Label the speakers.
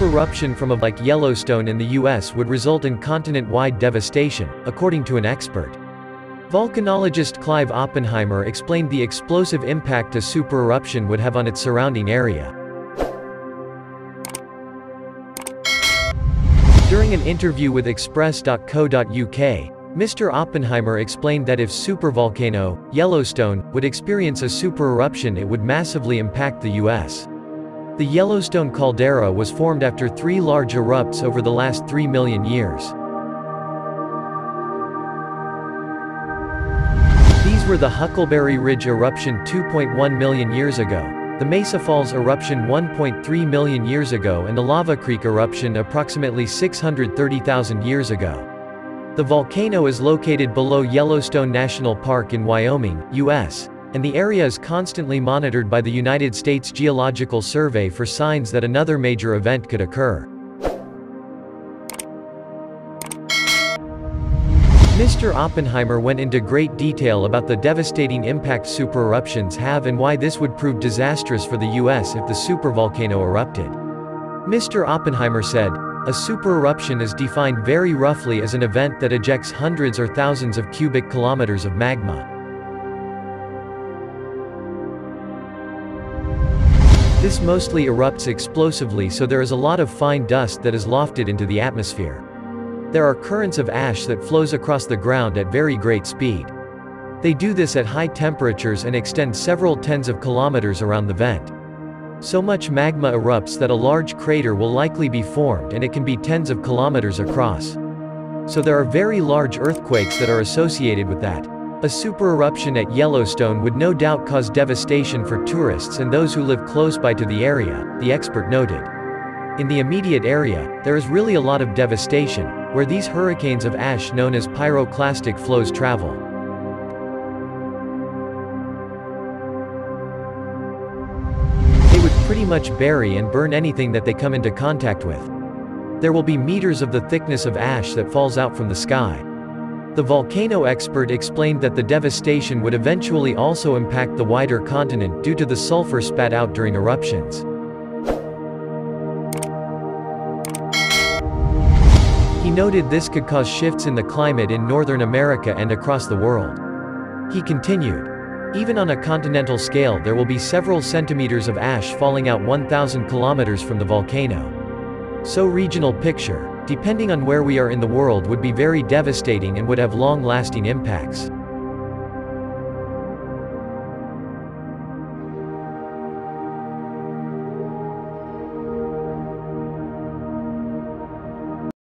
Speaker 1: supereruption from a like Yellowstone in the US would result in continent-wide devastation, according to an expert. Volcanologist Clive Oppenheimer explained the explosive impact a supereruption would have on its surrounding area. During an interview with Express.co.uk, Mr. Oppenheimer explained that if supervolcano, Yellowstone, would experience a supereruption it would massively impact the U.S. The Yellowstone caldera was formed after three large erupts over the last 3 million years. These were the Huckleberry Ridge eruption 2.1 million years ago, the Mesa Falls eruption 1.3 million years ago and the Lava Creek eruption approximately 630,000 years ago. The volcano is located below Yellowstone National Park in Wyoming, U.S., and the area is constantly monitored by the United States Geological Survey for signs that another major event could occur. Mr. Oppenheimer went into great detail about the devastating impact supereruptions have and why this would prove disastrous for the US if the supervolcano erupted. Mr. Oppenheimer said, a supereruption is defined very roughly as an event that ejects hundreds or thousands of cubic kilometers of magma. This mostly erupts explosively so there is a lot of fine dust that is lofted into the atmosphere. There are currents of ash that flows across the ground at very great speed. They do this at high temperatures and extend several tens of kilometers around the vent. So much magma erupts that a large crater will likely be formed and it can be tens of kilometers across. So there are very large earthquakes that are associated with that. A supereruption at Yellowstone would no doubt cause devastation for tourists and those who live close by to the area, the expert noted. In the immediate area, there is really a lot of devastation, where these hurricanes of ash known as pyroclastic flows travel. They would pretty much bury and burn anything that they come into contact with. There will be meters of the thickness of ash that falls out from the sky. The volcano expert explained that the devastation would eventually also impact the wider continent due to the sulfur spat out during eruptions. He noted this could cause shifts in the climate in Northern America and across the world. He continued, even on a continental scale there will be several centimeters of ash falling out 1,000 kilometers from the volcano. So regional picture, depending on where we are in the world would be very devastating and would have long-lasting impacts.